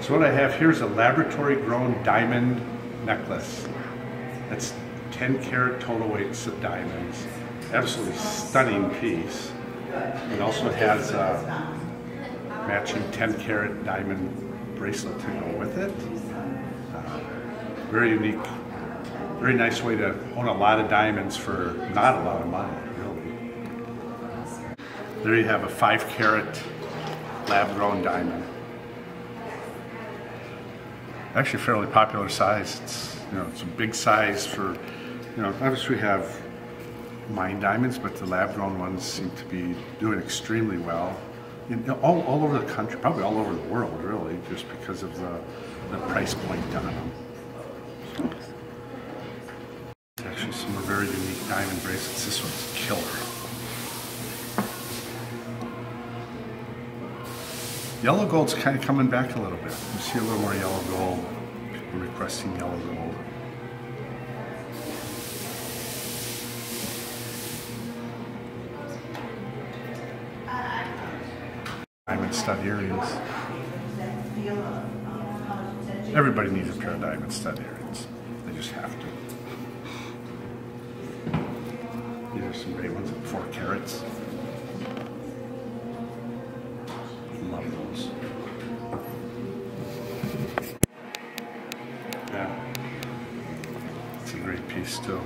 So what I have here is a laboratory grown diamond necklace. That's 10 carat total weights of diamonds. Absolutely stunning piece. It also has a matching 10 carat diamond bracelet to go with it. Uh, very unique, very nice way to own a lot of diamonds for not a lot of money, really. There you have a five carat lab grown diamond actually fairly popular size. It's you know it's a big size for you know obviously we have mine diamonds, but the lab grown ones seem to be doing extremely well. In, all, all over the country, probably all over the world, really, just because of the, the price point on them. Actually, some are very unique diamond bracelets. This one's killer. Yellow gold's kind of coming back a little bit. You see a little more yellow gold. People requesting yellow gold. Diamond stud earrings. Everybody needs a pair of diamond stud earrings. They just have to. These are some great ones at four carats. It's a great piece too.